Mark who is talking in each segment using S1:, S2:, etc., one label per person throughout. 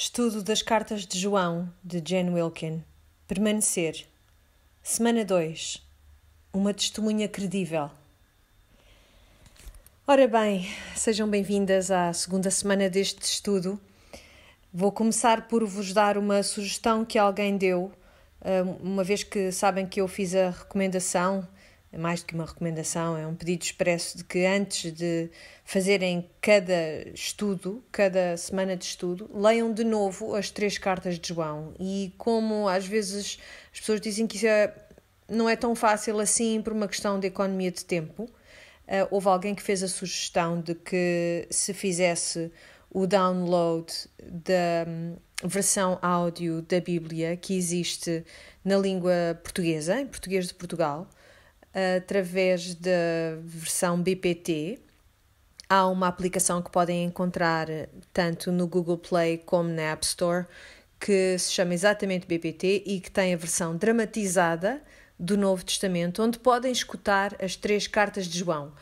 S1: Estudo das Cartas de João, de Jane Wilkin. Permanecer. Semana 2. Uma testemunha credível. Ora bem, sejam bem-vindas à segunda semana deste estudo. Vou começar por vos dar uma sugestão que alguém deu, eh, uma vez que sabem que eu fiz a recomendação mais do que uma recomendação, é um pedido expresso de que antes de fazerem cada estudo, cada semana de estudo, leiam de novo as três cartas de João. E como às vezes as pessoas dizem que isso é, não é tão fácil assim por uma questão de economia de tempo, uh, houve alguém que fez a sugestão de que se fizesse o download da um, versão áudio da Bíblia que existe na língua portuguesa, em português de Portugal através da versão BPT. Há uma aplicação que podem encontrar tanto no Google Play como na App Store que se chama exatamente BPT e que tem a versão dramatizada do Novo Testamento, onde podem escutar as três cartas de João.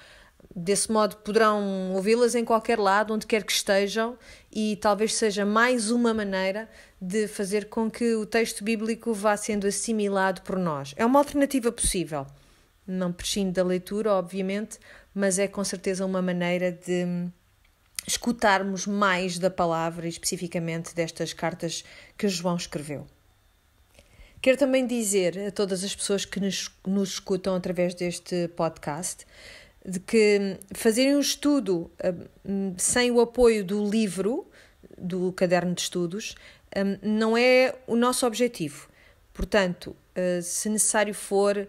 S1: Desse modo poderão ouvi-las em qualquer lado, onde quer que estejam, e talvez seja mais uma maneira de fazer com que o texto bíblico vá sendo assimilado por nós. É uma alternativa possível. Não prescindo da leitura, obviamente, mas é com certeza uma maneira de escutarmos mais da palavra, especificamente destas cartas que João escreveu. Quero também dizer a todas as pessoas que nos, nos escutam através deste podcast de que fazerem um estudo um, sem o apoio do livro, do caderno de estudos, um, não é o nosso objetivo. Portanto, uh, se necessário for,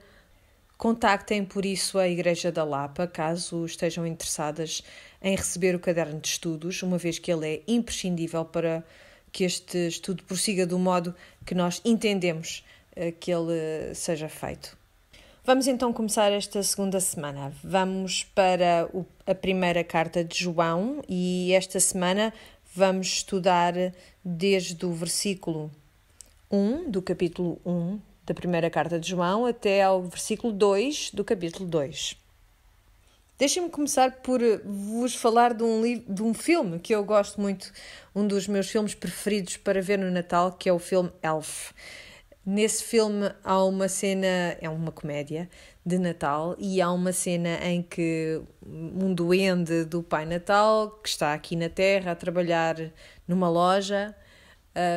S1: Contactem por isso a Igreja da Lapa, caso estejam interessadas em receber o caderno de estudos, uma vez que ele é imprescindível para que este estudo prossiga do modo que nós entendemos eh, que ele seja feito. Vamos então começar esta segunda semana. Vamos para a primeira carta de João e esta semana vamos estudar desde o versículo 1 do capítulo 1 da primeira carta de João até ao versículo 2 do capítulo 2. Deixem-me começar por vos falar de um, de um filme que eu gosto muito, um dos meus filmes preferidos para ver no Natal, que é o filme Elf. Nesse filme há uma cena, é uma comédia de Natal, e há uma cena em que um duende do Pai Natal, que está aqui na Terra a trabalhar numa loja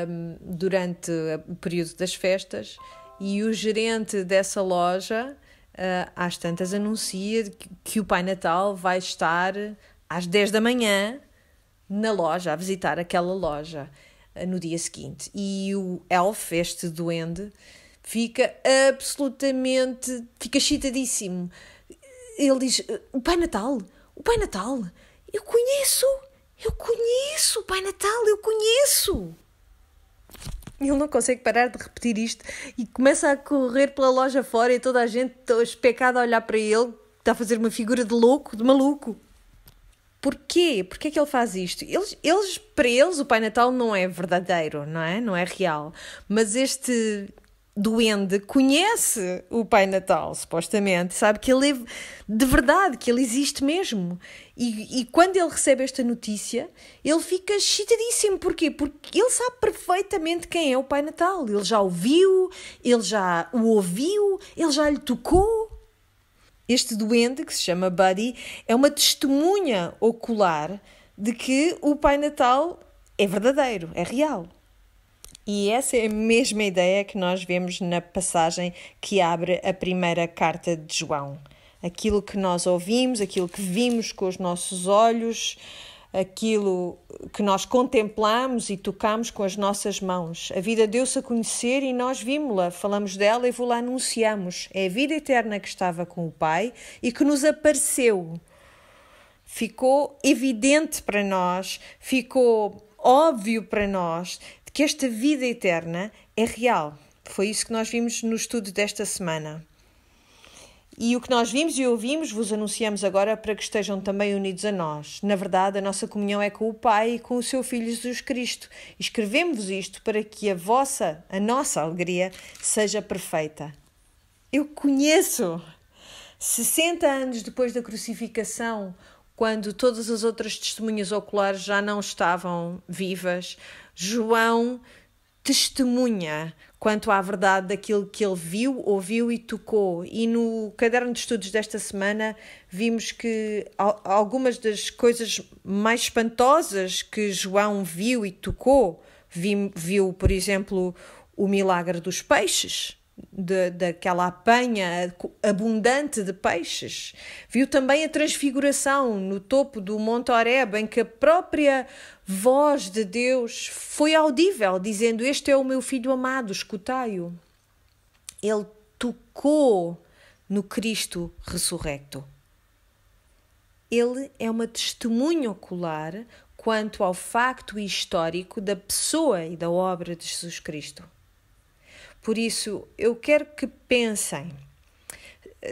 S1: um, durante o período das festas, e o gerente dessa loja, uh, às tantas, anuncia que, que o Pai Natal vai estar às 10 da manhã na loja, a visitar aquela loja uh, no dia seguinte. E o Elf, este duende, fica absolutamente. fica chitadíssimo. Ele diz: O Pai Natal, o Pai Natal, eu conheço, eu conheço o Pai Natal, eu conheço. Ele não consegue parar de repetir isto e começa a correr pela loja fora e toda a gente especada a olhar para ele, está a fazer uma figura de louco, de maluco. Porquê? Porquê é que ele faz isto? Eles, eles, para eles, o Pai Natal não é verdadeiro, não é? Não é real. Mas este duende conhece o Pai Natal, supostamente, sabe que ele é de verdade, que ele existe mesmo. E, e quando ele recebe esta notícia, ele fica excitadíssimo. Porquê? Porque ele sabe perfeitamente quem é o Pai Natal. Ele já o viu, ele já o ouviu, ele já lhe tocou. Este duende, que se chama Buddy, é uma testemunha ocular de que o Pai Natal é verdadeiro, é real. E essa é a mesma ideia que nós vemos na passagem que abre a primeira carta de João. Aquilo que nós ouvimos, aquilo que vimos com os nossos olhos, aquilo que nós contemplamos e tocamos com as nossas mãos. A vida deu-se a conhecer e nós vimos-la, falamos dela e vou-la anunciamos. É a vida eterna que estava com o Pai e que nos apareceu. Ficou evidente para nós, ficou óbvio para nós que esta vida eterna é real. Foi isso que nós vimos no estudo desta semana. E o que nós vimos e ouvimos vos anunciamos agora para que estejam também unidos a nós. Na verdade, a nossa comunhão é com o Pai e com o seu Filho Jesus Cristo. Escrevemos isto para que a vossa, a nossa alegria seja perfeita. Eu conheço. 60 anos depois da crucificação, quando todas as outras testemunhas oculares já não estavam vivas, João testemunha quanto à verdade daquilo que ele viu, ouviu e tocou. E no caderno de estudos desta semana vimos que algumas das coisas mais espantosas que João viu e tocou, viu, viu por exemplo, o milagre dos peixes de, daquela apanha abundante de peixes. Viu também a transfiguração no topo do Monte Horeb, em que a própria voz de Deus foi audível, dizendo: Este é o meu filho amado, escutai-o. Ele tocou no Cristo ressurrecto. Ele é uma testemunha ocular quanto ao facto histórico da pessoa e da obra de Jesus Cristo. Por isso, eu quero que pensem.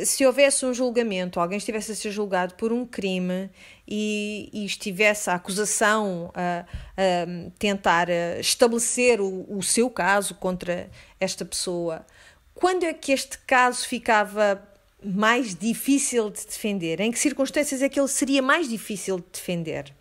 S1: Se houvesse um julgamento, alguém estivesse a ser julgado por um crime e, e estivesse a acusação a, a tentar estabelecer o, o seu caso contra esta pessoa, quando é que este caso ficava mais difícil de defender? Em que circunstâncias é que ele seria mais difícil de defender?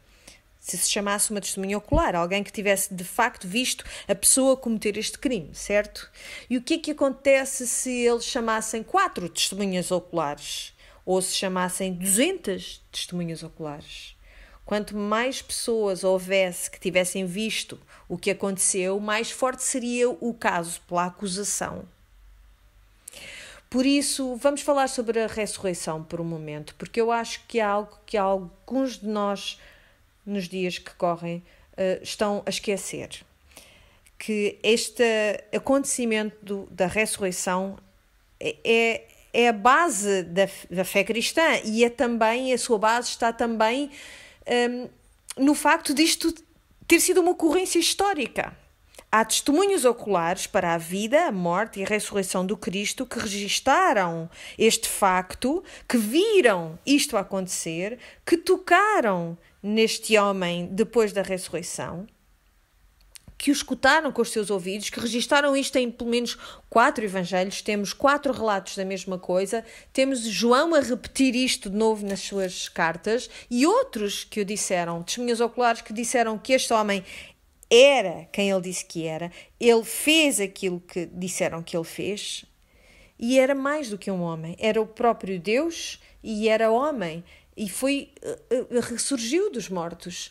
S1: Se se chamasse uma testemunha ocular, alguém que tivesse de facto visto a pessoa cometer este crime, certo? E o que é que acontece se eles chamassem quatro testemunhas oculares ou se chamassem 200 testemunhas oculares? Quanto mais pessoas houvesse que tivessem visto o que aconteceu, mais forte seria o caso pela acusação. Por isso, vamos falar sobre a ressurreição por um momento, porque eu acho que é algo que alguns de nós nos dias que correm, uh, estão a esquecer. Que este acontecimento do, da ressurreição é, é, é a base da, da fé cristã e é também, a sua base está também um, ehm, no facto disto ter sido uma ocorrência histórica. Há testemunhos oculares para a vida, a morte e a ressurreição do Cristo que registaram este facto, que viram isto acontecer, que tocaram neste homem depois da ressurreição, que o escutaram com os seus ouvidos, que registaram isto em pelo menos quatro evangelhos, temos quatro relatos da mesma coisa, temos João a repetir isto de novo nas suas cartas e outros que o disseram, testemunhas oculares que disseram que este homem era quem ele disse que era, ele fez aquilo que disseram que ele fez e era mais do que um homem, era o próprio Deus e era homem e foi uh, uh, ressurgiu dos mortos.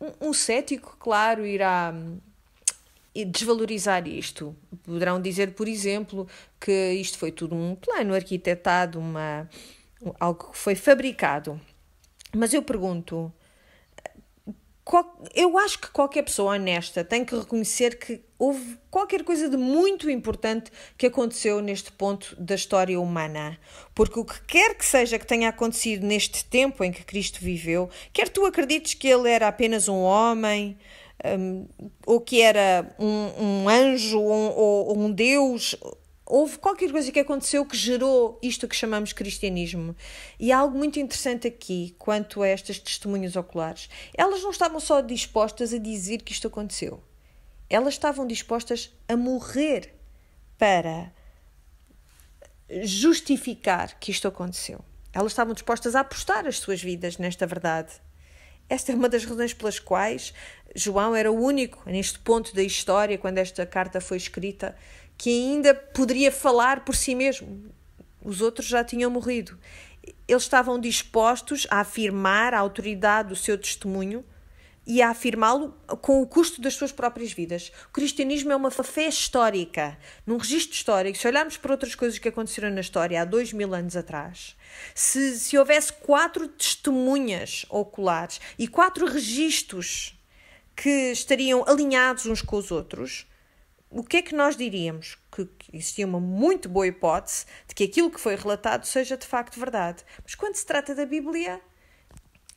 S1: Um, um cético, claro, irá hum, desvalorizar isto. Poderão dizer, por exemplo, que isto foi tudo um plano arquitetado, uma, algo que foi fabricado. Mas eu pergunto, eu acho que qualquer pessoa honesta tem que reconhecer que houve qualquer coisa de muito importante que aconteceu neste ponto da história humana. Porque o que quer que seja que tenha acontecido neste tempo em que Cristo viveu, quer tu acredites que ele era apenas um homem, um, ou que era um, um anjo, ou um Deus, houve qualquer coisa que aconteceu que gerou isto que chamamos cristianismo. E há algo muito interessante aqui quanto a estas testemunhas oculares. Elas não estavam só dispostas a dizer que isto aconteceu. Elas estavam dispostas a morrer para justificar que isto aconteceu. Elas estavam dispostas a apostar as suas vidas nesta verdade. Esta é uma das razões pelas quais João era o único, neste ponto da história, quando esta carta foi escrita, que ainda poderia falar por si mesmo. Os outros já tinham morrido. Eles estavam dispostos a afirmar a autoridade do seu testemunho e a afirmá-lo com o custo das suas próprias vidas. O cristianismo é uma fé histórica, num registro histórico. Se olharmos para outras coisas que aconteceram na história há dois mil anos atrás, se, se houvesse quatro testemunhas oculares e quatro registros que estariam alinhados uns com os outros, o que é que nós diríamos? Que existia uma muito boa hipótese de que aquilo que foi relatado seja de facto verdade. Mas quando se trata da Bíblia,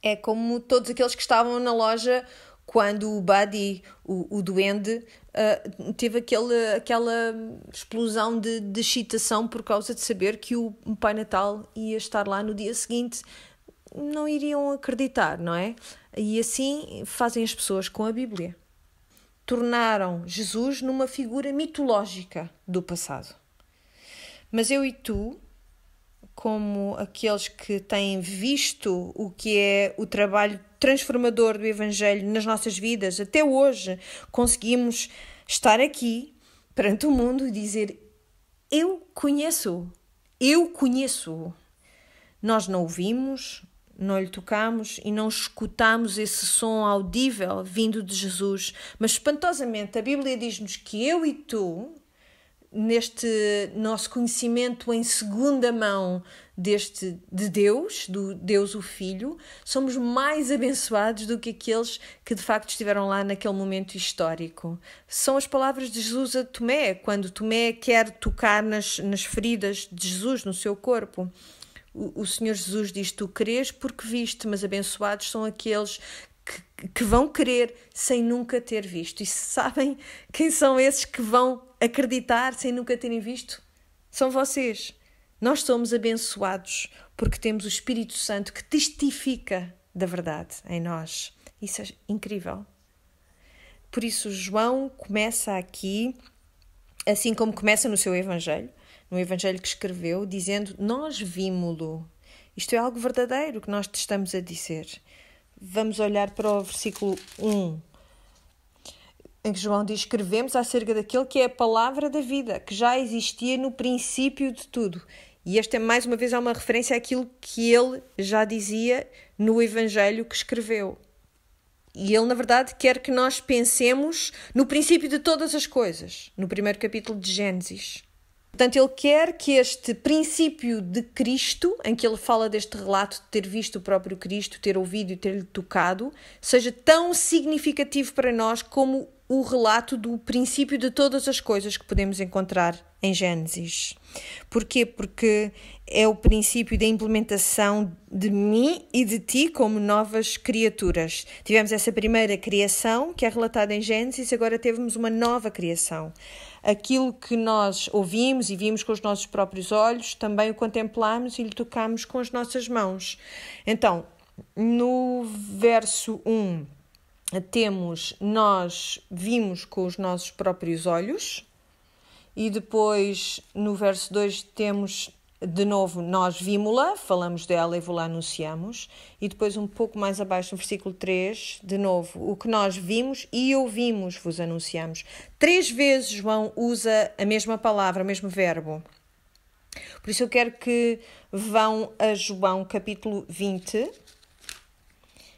S1: é como todos aqueles que estavam na loja quando o Buddy, o, o duende, uh, teve aquele, aquela explosão de, de excitação por causa de saber que o Pai Natal ia estar lá no dia seguinte. Não iriam acreditar, não é? E assim fazem as pessoas com a Bíblia tornaram Jesus numa figura mitológica do passado. Mas eu e tu como aqueles que têm visto o que é o trabalho transformador do Evangelho nas nossas vidas. Até hoje conseguimos estar aqui perante o mundo e dizer: Eu conheço, eu conheço. Nós não o vimos, não lhe tocamos e não escutamos esse som audível vindo de Jesus, mas espantosamente a Bíblia diz-nos que eu e tu, neste nosso conhecimento em segunda mão deste de Deus, do Deus o Filho, somos mais abençoados do que aqueles que de facto estiveram lá naquele momento histórico. São as palavras de Jesus a Tomé, quando Tomé quer tocar nas, nas feridas de Jesus no seu corpo. O, o Senhor Jesus diz: Tu crês porque viste, mas abençoados são aqueles que, que vão crer sem nunca ter visto. E sabem quem são esses que vão acreditar sem nunca terem visto? São vocês. Nós somos abençoados porque temos o Espírito Santo que testifica da verdade em nós. Isso é incrível. Por isso, João começa aqui, assim como começa no seu Evangelho, no Evangelho que escreveu, dizendo: Nós vimos-lo. Isto é algo verdadeiro que nós te estamos a dizer. Vamos olhar para o versículo 1 em que João diz: Escrevemos acerca daquele que é a palavra da vida, que já existia no princípio de tudo. E esta mais uma vez é uma referência àquilo que ele já dizia no Evangelho que escreveu. E ele, na verdade, quer que nós pensemos no princípio de todas as coisas, no primeiro capítulo de Gênesis. Portanto, ele quer que este princípio de Cristo, em que ele fala deste relato de ter visto o próprio Cristo, ter ouvido e ter-lhe tocado, seja tão significativo para nós como o relato do princípio de todas as coisas que podemos encontrar em Gênesis. Porquê? Porque é o princípio da implementação de mim e de ti como novas criaturas. Tivemos essa primeira criação, que é relatada em Gênesis, agora temos uma nova criação. Aquilo que nós ouvimos e vimos com os nossos próprios olhos, também o contemplamos e lhe tocamos com as nossas mãos. Então, no verso 1 temos nós vimos com os nossos próprios olhos, e depois no verso 2 temos de novo nós vimos-la, falamos dela e vou lá anunciamos, e depois um pouco mais abaixo no versículo 3, de novo, o que nós vimos e ouvimos vos anunciamos. Três vezes João usa a mesma palavra, o mesmo verbo. Por isso eu quero que vão a João capítulo 20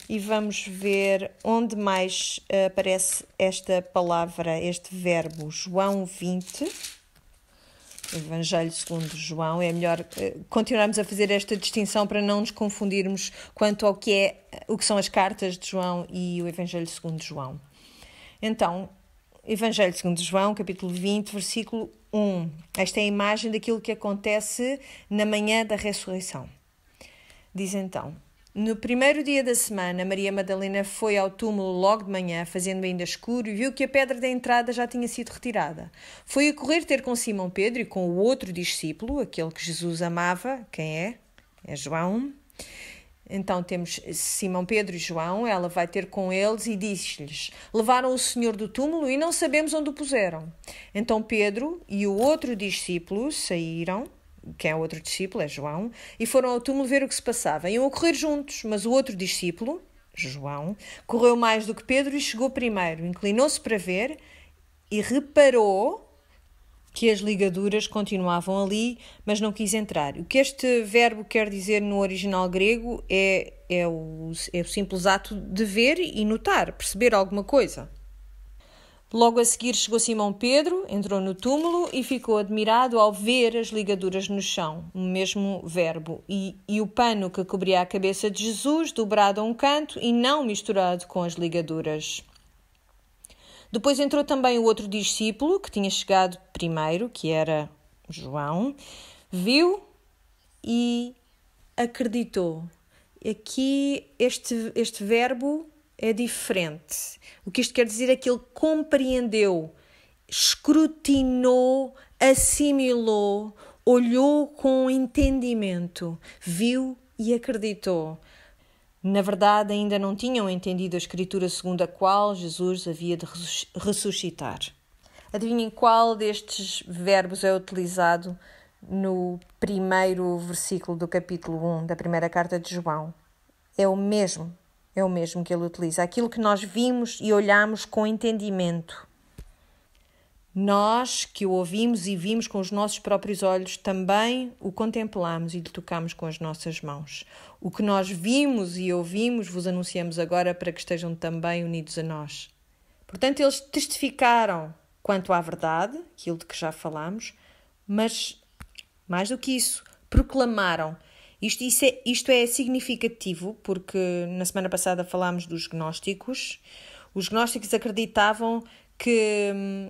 S1: e vamos ver onde mais uh, aparece esta palavra, este verbo. João 20, Evangelho segundo João. É melhor uh, continuarmos a fazer esta distinção para não nos confundirmos quanto ao que é o que são as cartas de João e o Evangelho segundo João. Então, Evangelho segundo João, capítulo 20, versículo 1. Esta é a imagem daquilo que acontece na manhã da ressurreição. Diz então: no primeiro dia da semana, Maria Madalena foi ao túmulo logo de manhã, fazendo ainda escuro, e viu que a pedra da entrada já tinha sido retirada. Foi a correr ter com Simão Pedro e com o outro discípulo, aquele que Jesus amava. Quem é? É João. Então temos Simão Pedro e João, ela vai ter com eles e diz-lhes: Levaram o Senhor do túmulo e não sabemos onde o puseram. Então Pedro e o outro discípulo saíram que é outro discípulo, é João, e foram ao túmulo ver o que se passava. Iam a correr juntos, mas o outro discípulo, João, correu mais do que Pedro e chegou primeiro. Inclinou-se para ver e reparou que as ligaduras continuavam ali, mas não quis entrar. O que este verbo quer dizer no original grego é, é, o, é o simples ato de ver e notar, perceber alguma coisa. Logo a seguir chegou Simão Pedro, entrou no túmulo e ficou admirado ao ver as ligaduras no chão, o mesmo verbo, e, e o pano que cobria a cabeça de Jesus dobrado a um canto e não misturado com as ligaduras. Depois entrou também o outro discípulo, que tinha chegado primeiro, que era João, viu e acreditou. Aqui este, este verbo é diferente. O que isto quer dizer é que ele compreendeu, escrutinou, assimilou, olhou com entendimento, viu e acreditou. Na verdade, ainda não tinham entendido a escritura segundo a qual Jesus havia de ressuscitar. Adivinhem qual destes verbos é utilizado no primeiro versículo do capítulo 1 da primeira carta de João. É o mesmo, é o mesmo que ele utiliza. Aquilo que nós vimos e olhamos com entendimento. Nós que o ouvimos e vimos com os nossos próprios olhos, também o contemplamos e lhe tocamos com as nossas mãos. O que nós vimos e ouvimos, vos anunciamos agora para que estejam também unidos a nós. Portanto, eles testificaram quanto à verdade, aquilo de que já falamos, mas mais do que isso, proclamaram. Isto, é, isto é significativo porque na semana passada falámos dos gnósticos. Os gnósticos acreditavam que hum,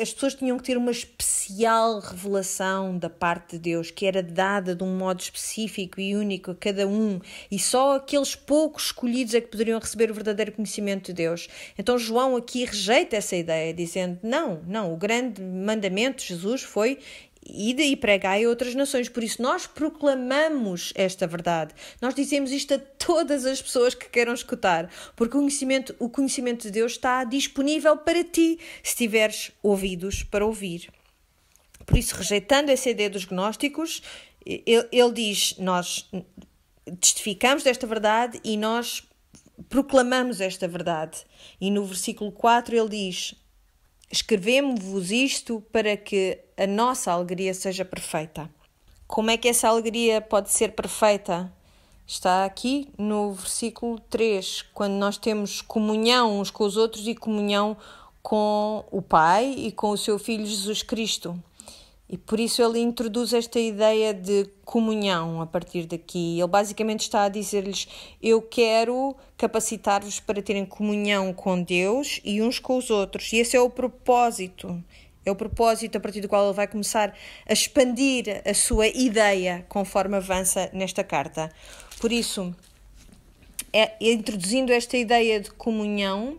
S1: as pessoas tinham que ter uma especial revelação da parte de Deus, que era dada de um modo específico e único a cada um, e só aqueles poucos escolhidos é que poderiam receber o verdadeiro conhecimento de Deus. Então João aqui rejeita essa ideia, dizendo: não, não, o grande mandamento de Jesus foi e pregai a outras nações. Por isso, nós proclamamos esta verdade. Nós dizemos isto a todas as pessoas que queiram escutar, porque o conhecimento, o conhecimento de Deus está disponível para ti, se tiveres ouvidos para ouvir. Por isso, rejeitando essa ideia dos gnósticos, ele, ele diz: Nós testificamos desta verdade e nós proclamamos esta verdade. E no versículo 4 ele diz: Escrevemos-vos isto para que a nossa alegria seja perfeita. Como é que essa alegria pode ser perfeita? Está aqui no versículo 3, quando nós temos comunhão uns com os outros e comunhão com o Pai e com o seu Filho Jesus Cristo. E por isso ele introduz esta ideia de comunhão a partir daqui. Ele basicamente está a dizer-lhes: Eu quero capacitar-vos para terem comunhão com Deus e uns com os outros. E esse é o propósito. É o propósito a partir do qual ele vai começar a expandir a sua ideia conforme avança nesta carta. Por isso, é, introduzindo esta ideia de comunhão,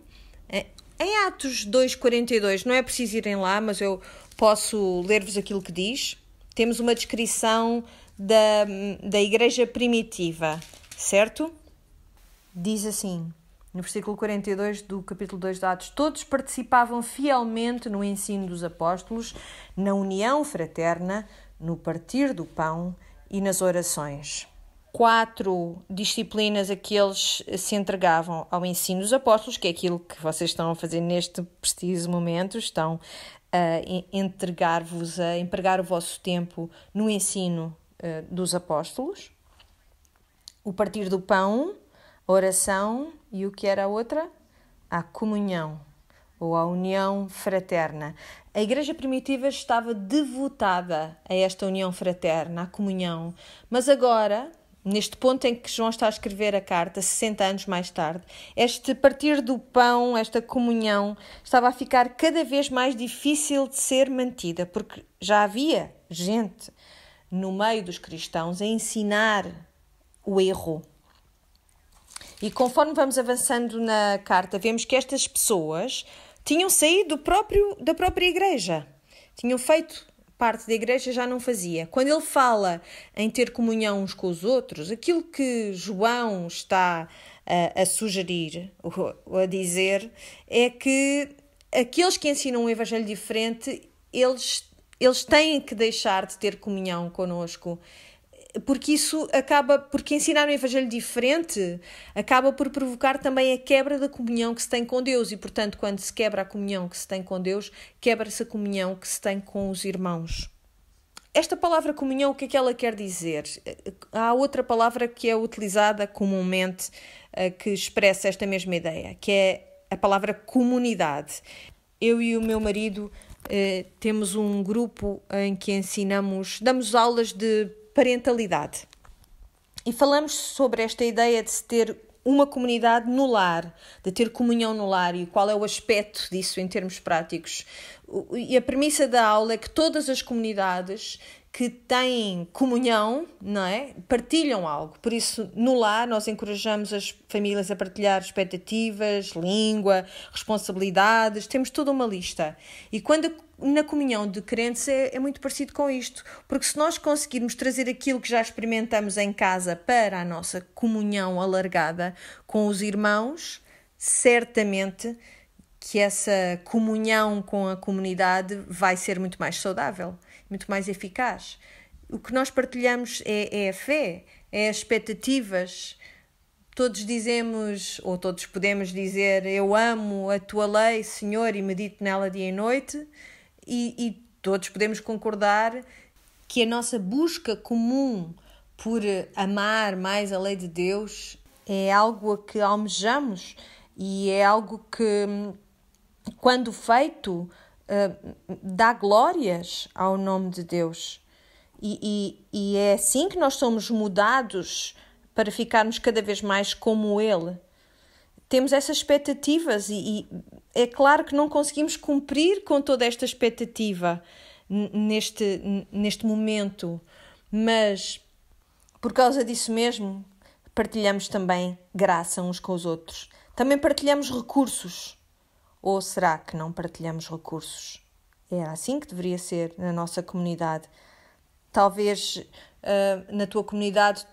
S1: é, em Atos 2,42, não é preciso irem lá, mas eu posso ler-vos aquilo que diz. Temos uma descrição da, da igreja primitiva, certo? Diz assim, no versículo 42 do capítulo 2 de Atos: Todos participavam fielmente no ensino dos apóstolos, na união fraterna, no partir do pão e nas orações. Quatro disciplinas a que eles se entregavam ao ensino dos apóstolos, que é aquilo que vocês estão a fazer neste preciso momento, estão a entregar-vos, a empregar o vosso tempo no ensino uh, dos apóstolos, o partir do pão, a oração e o que era a outra? A comunhão ou a união fraterna. A igreja primitiva estava devotada a esta união fraterna, à comunhão, mas agora neste ponto em que João está a escrever a carta, 60 anos mais tarde, este partir do pão, esta comunhão, estava a ficar cada vez mais difícil de ser mantida, porque já havia gente no meio dos cristãos a ensinar o erro. E conforme vamos avançando na carta, vemos que estas pessoas tinham saído do próprio, da própria igreja, tinham feito parte da igreja já não fazia. Quando ele fala em ter comunhão uns com os outros, aquilo que João está a, a sugerir ou a dizer é que aqueles que ensinam um evangelho diferente, eles, eles têm que deixar de ter comunhão conosco porque isso acaba, porque ensinar um evangelho diferente acaba por provocar também a quebra da comunhão que se tem com Deus e, portanto, quando se quebra a comunhão que se tem com Deus, quebra-se a comunhão que se tem com os irmãos. Esta palavra comunhão, o que é que ela quer dizer? Há outra palavra que é utilizada comumente eh, que expressa esta mesma ideia, que é a palavra comunidade. Eu e o meu marido eh, temos um grupo em que ensinamos, damos aulas de parentalidade. E falamos sobre esta ideia de se ter uma comunidade no lar, de ter comunhão no lar e qual é o aspecto disso em termos práticos. E a premissa da aula é que todas as comunidades que têm comunhão, não é? Partilham algo. Por isso, no lar, nós encorajamos as famílias a partilhar expectativas, língua, responsabilidades, temos toda uma lista. E quando na comunhão de crentes é, é muito parecido com isto, porque se nós conseguirmos trazer aquilo que já experimentamos em casa para a nossa comunhão alargada com os irmãos, certamente que essa comunhão com a comunidade vai ser muito mais saudável muito mais eficaz. O que nós partilhamos é, é a fé, é as expectativas. Todos dizemos, ou todos podemos dizer, eu amo a tua lei, Senhor, e medito nela dia e noite, e, e todos podemos concordar que a nossa busca comum por amar mais a lei de Deus é algo a que almejamos e é algo que, quando feito, uh, dá glórias ao nome de Deus. E, e, e é assim que nós somos mudados para ficarmos cada vez mais como Ele. Temos essas expectativas e, e é claro que não conseguimos cumprir com toda esta expectativa neste, neste momento, mas por causa disso mesmo partilhamos também graça uns com os outros. Também partilhamos recursos. Ou será que não partilhamos recursos? Era assim que deveria ser na nossa comunidade. Talvez uh, na tua comunidade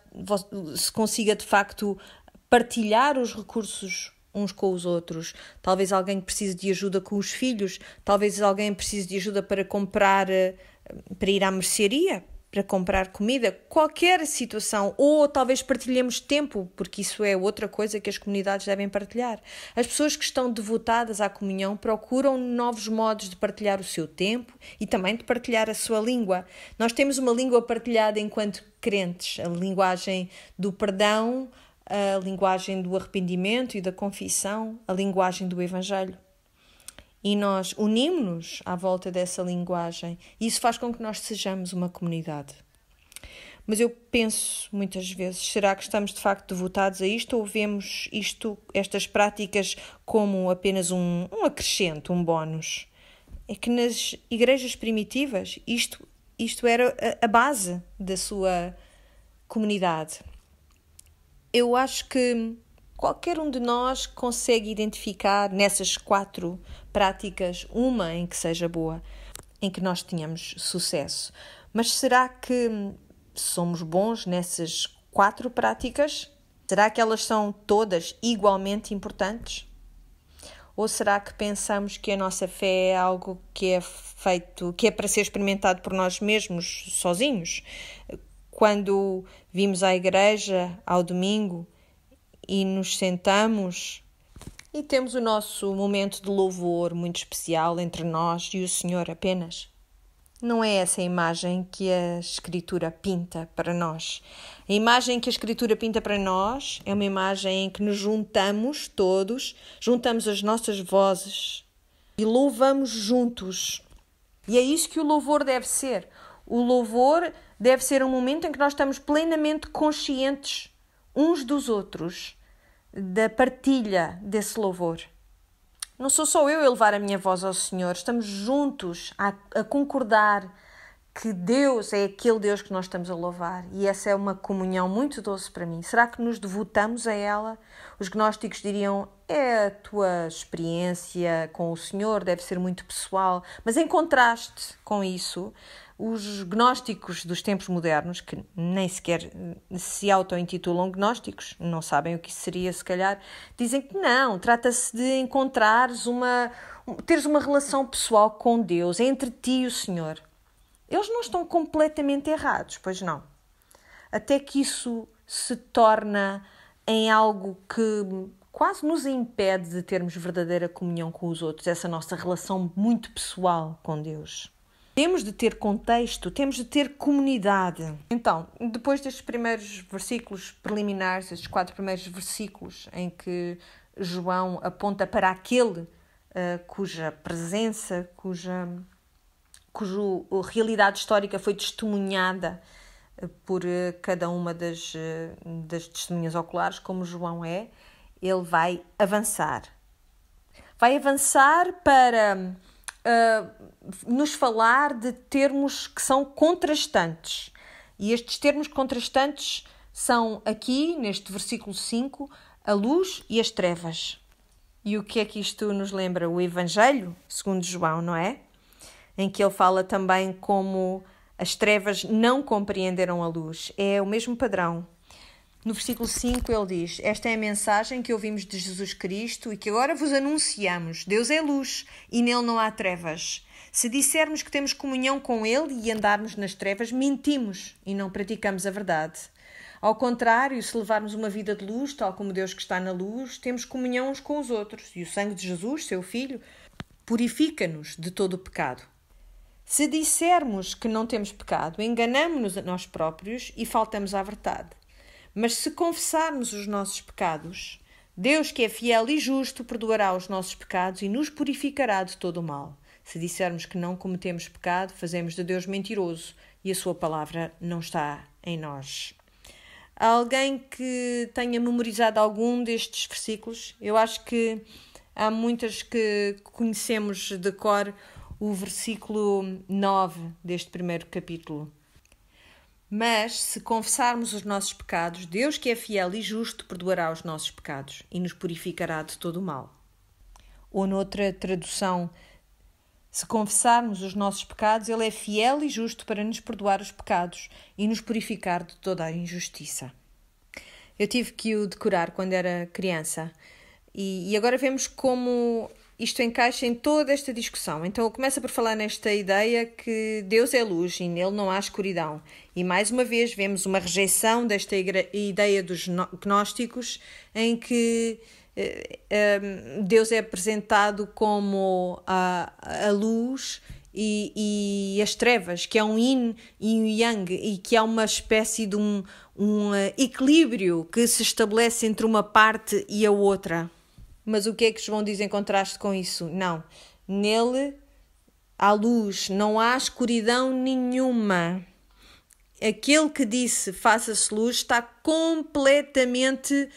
S1: se consiga de facto partilhar os recursos uns com os outros. Talvez alguém precise de ajuda com os filhos, talvez alguém precise de ajuda para comprar, ah, para ir à mercearia, para comprar comida, qualquer situação, ou talvez partilhemos tempo, porque isso é outra coisa que as comunidades devem partilhar. As pessoas que estão devotadas à comunhão procuram novos modos de partilhar o seu tempo e também de partilhar a sua língua. Nós temos uma língua partilhada enquanto crentes, a linguagem do perdão, a linguagem do arrependimento e da confissão, a linguagem do evangelho e nós unimos-nos à volta dessa linguagem. E isso faz com que nós sejamos uma comunidade. Mas eu penso muitas vezes, será que estamos de facto devotados a isto ou vemos isto, estas práticas como apenas um, um acrescento, um bónus? É que nas igrejas primitivas isto, isto era a, a base da sua comunidade. Eu acho que qualquer um de nós consegue identificar nessas quatro práticas uma em que seja boa, em que nós tenhamos sucesso. Mas será que somos bons nessas quatro práticas? Será que elas são todas igualmente importantes? Ou será que pensamos que a nossa fé é algo que é feito, que é para ser experimentado por nós mesmos, sozinhos? Quando vimos à igreja ao domingo e nos sentamos e temos o nosso momento de louvor muito especial entre nós e o Senhor apenas. Não é essa a imagem que a Escritura pinta para nós. A imagem que a Escritura pinta para nós é uma imagem em que nos juntamos todos, juntamos as nossas vozes e louvamos juntos. E é isso que o louvor deve ser. O louvor deve ser um momento em que nós estamos plenamente conscientes uns dos outros da partilha desse louvor. Não sou só eu a levar a minha voz ao Senhor, estamos juntos a, a concordar que Deus é aquele Deus que nós estamos a louvar e essa é uma comunhão muito doce para mim. Será que nos devotamos a ela? Os gnósticos diriam: é a tua experiência com o Senhor, deve ser muito pessoal, mas em contraste com isso, os gnósticos dos tempos modernos, que nem sequer se auto-intitulam gnósticos, não sabem o que isso seria, se calhar, dizem que não, trata-se de encontrares uma. teres uma relação pessoal com Deus, entre ti e o Senhor. Eles não estão completamente errados, pois não. Até que isso se torna em algo que quase nos impede de termos verdadeira comunhão com os outros, essa nossa relação muito pessoal com Deus. Temos de ter contexto, temos de ter comunidade. Então, depois destes primeiros versículos preliminares, estes quatro primeiros versículos em que João aponta para aquele uh, cuja presença, cuja, cuja realidade histórica foi testemunhada uh, por cada uma das, das testemunhas oculares, como João é, ele vai avançar. Vai avançar para uh, nos falar de termos que são contrastantes. E estes termos contrastantes são aqui, neste versículo 5, a luz e as trevas. E o que é que isto nos lembra? O Evangelho, segundo João, não é? Em que ele fala também como as trevas não compreenderam a luz. É o mesmo padrão. No versículo 5 ele diz: Esta é a mensagem que ouvimos de Jesus Cristo e que agora vos anunciamos. Deus é luz e nele não há trevas. Se dissermos que temos comunhão com Ele e andarmos nas trevas, mentimos e não praticamos a verdade. Ao contrário, se levarmos uma vida de luz, tal como Deus que está na luz, temos comunhão uns com os outros, e o sangue de Jesus, seu Filho, purifica-nos de todo o pecado. Se dissermos que não temos pecado, enganamos-nos a nós próprios e faltamos à verdade. Mas se confessarmos os nossos pecados, Deus, que é fiel e justo, perdoará os nossos pecados e nos purificará de todo o mal. Se dissermos que não cometemos pecado, fazemos de Deus mentiroso e a sua palavra não está em nós. Há alguém que tenha memorizado algum destes versículos? Eu acho que há muitas que conhecemos de cor o versículo 9 deste primeiro capítulo. Mas, se confessarmos os nossos pecados, Deus, que é fiel e justo, perdoará os nossos pecados e nos purificará de todo o mal. Ou noutra tradução, se confessarmos os nossos pecados, Ele é fiel e justo para nos perdoar os pecados e nos purificar de toda a injustiça. Eu tive que o decorar quando era criança e, e agora vemos como isto encaixa em toda esta discussão. Então, eu começo por falar nesta ideia que Deus é luz e nele não há escuridão. E mais uma vez vemos uma rejeição desta ideia dos gnósticos em que eh, eh, Deus é apresentado como a, a luz e, e, as trevas, que é um yin e um yang, e que há uma espécie de um, um eh, equilíbrio que se estabelece entre uma parte e a outra. Mas o que é que João diz em contraste com isso? Não. Nele há luz, não há escuridão nenhuma. Aquele que disse faça-se luz está completamente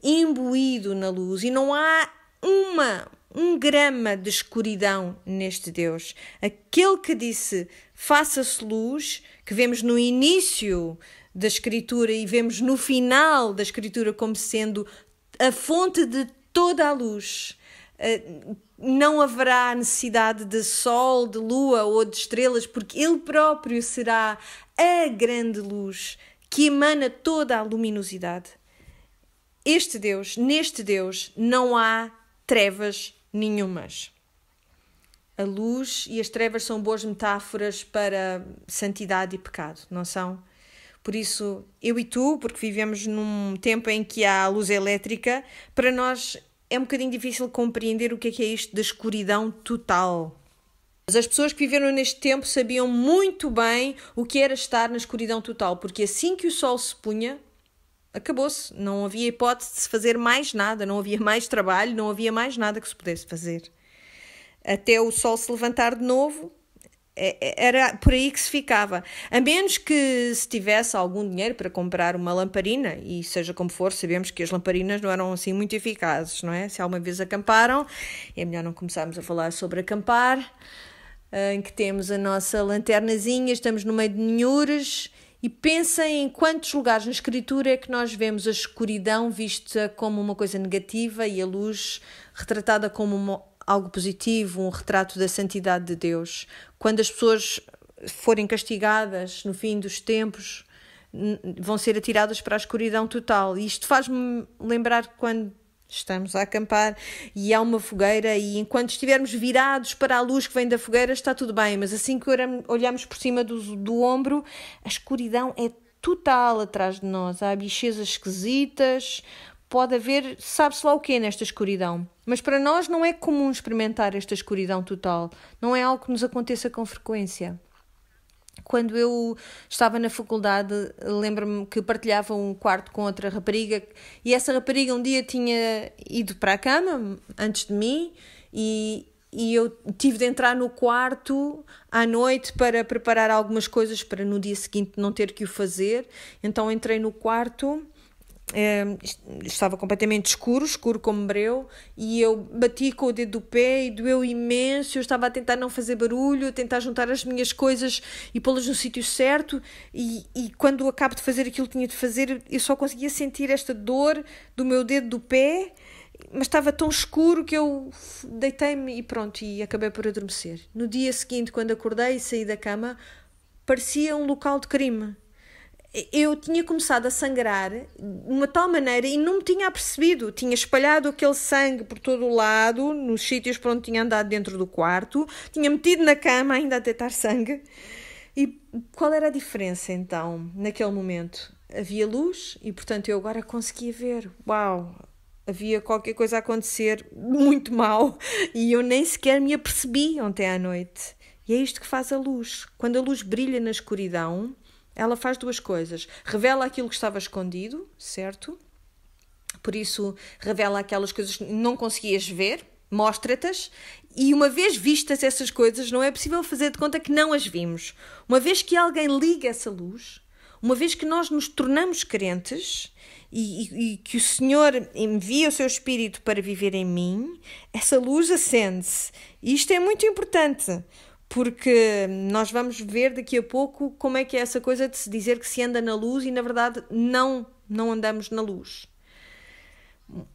S1: imbuído na luz e não há uma um grama de escuridão neste Deus. Aquele que disse faça-se luz, que vemos no início da Escritura e vemos no final da Escritura como sendo a fonte de toda a luz. Eh, não haverá necessidade de sol, de lua ou de estrelas, porque Ele próprio será a grande luz que emana toda a luminosidade. Este Deus, neste Deus, não há trevas nenhumas. A luz e as trevas são boas metáforas para santidade e pecado, não são? Por isso, eu e tu, porque vivemos num tempo em que há luz elétrica, para nós é um bocadinho difícil compreender o que é, que é isto da escuridão total. Mas as pessoas que viveram neste tempo sabiam muito bem o que era estar na escuridão total, porque assim que o sol se punha, acabou-se. Não havia hipótese de se fazer mais nada, não havia mais trabalho, não havia mais nada que se pudesse fazer. Até o sol se levantar de novo, era por aí que se ficava. A menos que se tivesse algum dinheiro para comprar uma lamparina, e seja como for, sabemos que as lamparinas não eram assim muito eficazes, não é? Se alguma vez acamparam, é melhor não começarmos a falar sobre acampar, eh, em que temos a nossa lanternazinha, estamos no meio de ninhures e pensem em quantos lugares na Escritura é que nós vemos a escuridão vista como uma coisa negativa e a luz retratada como uma, algo positivo, um retrato da santidade de Deus. Quando as pessoas forem castigadas no fim dos tempos, vão ser atiradas para a escuridão total. E isto faz-me lembrar quando Estamos a acampar e há uma fogueira, e enquanto estivermos virados para a luz que vem da fogueira, está tudo bem, mas assim que olhamos por cima do, do ombro, a escuridão é total atrás de nós. Há bichezas esquisitas, pode haver, sabe-se lá o que nesta escuridão. Mas para nós não é comum experimentar esta escuridão total, não é algo que nos aconteça com frequência quando eu estava na faculdade, lembro-me que partilhava um quarto com outra rapariga e essa rapariga um dia tinha ido para a cama antes de mim e, e eu tive de entrar no quarto à noite para preparar algumas coisas para no dia seguinte não ter que o fazer. Então entrei no quarto estava completamente escuro, escuro como breu, e eu bati com o dedo do pé e doeu imenso. Eu estava a tentar não fazer barulho, a tentar juntar as minhas coisas e pô-las no sítio certo. E, e quando acabo de fazer aquilo que tinha de fazer, eu só conseguia sentir esta dor do meu dedo do pé, mas estava tão escuro que eu deitei-me e pronto, e acabei por adormecer. No dia seguinte, quando acordei e saí da cama, parecia um local de crime eu tinha começado a sangrar de uma tal maneira e não me tinha apercebido. Tinha espalhado aquele sangue por todo o lado, nos sítios por onde tinha andado dentro do quarto, tinha metido na cama ainda a deitar sangue. E qual era a diferença então, naquele momento? Havia luz e, portanto, eu agora conseguia ver. Uau! Havia qualquer coisa a acontecer muito mal e eu nem sequer me apercebi ontem à noite. E é isto que faz a luz. Quando a luz brilha na escuridão, ela faz duas coisas. Revela aquilo que estava escondido, certo? Por isso, revela aquelas coisas que não conseguias ver, mostra-tas, e uma vez vistas essas coisas, não é possível fazer de conta que não as vimos. Uma vez que alguém liga essa luz, uma vez que nós nos tornamos crentes e, e, e, que o Senhor envia o seu Espírito para viver em mim, essa luz acende-se. E isto é muito importante, porque nós vamos ver daqui a pouco como é que é essa coisa de se dizer que se anda na luz e na verdade não, não andamos na luz.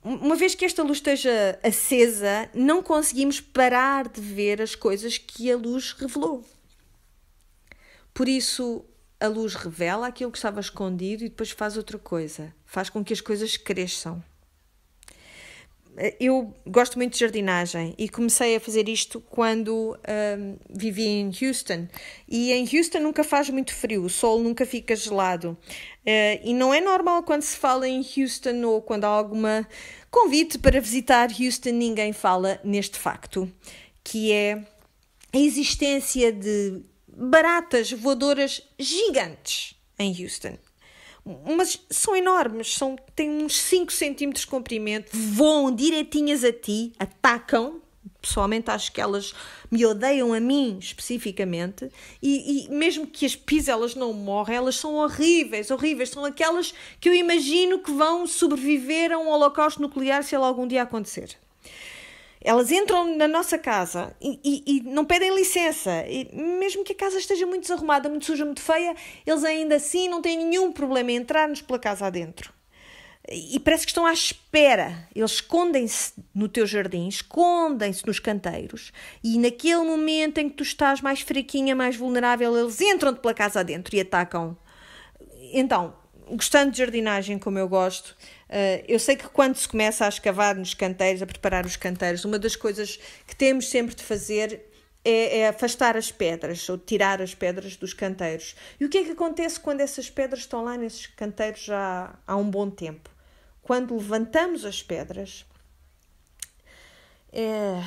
S1: Uma vez que esta luz esteja acesa, não conseguimos parar de ver as coisas que a luz revelou. Por isso, a luz revela aquilo que estava escondido e depois faz outra coisa, faz com que as coisas cresçam eu gosto muito de jardinagem e comecei a fazer isto quando um, vivi em Houston. E em Houston nunca faz muito frio, o sol nunca fica gelado. Uh, e não é normal quando se fala em Houston ou quando há alguma convite para visitar Houston, ninguém fala neste facto, que é a existência de baratas voadoras gigantes em Houston mas são enormes, são, têm uns 5 centímetros de comprimento, voam direitinhas a ti, atacam. Pessoalmente acho que elas me odeiam a mim especificamente, e, e mesmo que as pise elas não morrem, elas são horríveis, horríveis. São aquelas que eu imagino que vão sobreviver a um holocausto nuclear se ele algum dia acontecer. Elas entram na nossa casa e, e, e, não pedem licença. E mesmo que a casa esteja muito desarrumada, muito suja, muito feia, eles ainda assim não têm nenhum problema em entrar-nos pela casa adentro. E parece que estão à espera. Eles escondem-se no teu jardim, escondem-se nos canteiros, e naquele momento em que tu estás mais fraquinha, mais vulnerável, eles entram-te pela casa adentro e atacam. Então, gostando de jardinagem como eu gosto, uh, eu sei que quando se começa a escavar nos canteiros, a preparar os canteiros, uma das coisas que temos sempre de fazer é, é, afastar as pedras ou tirar as pedras dos canteiros. E o que é que acontece quando essas pedras estão lá nesses canteiros já há um bom tempo? Quando levantamos as pedras, é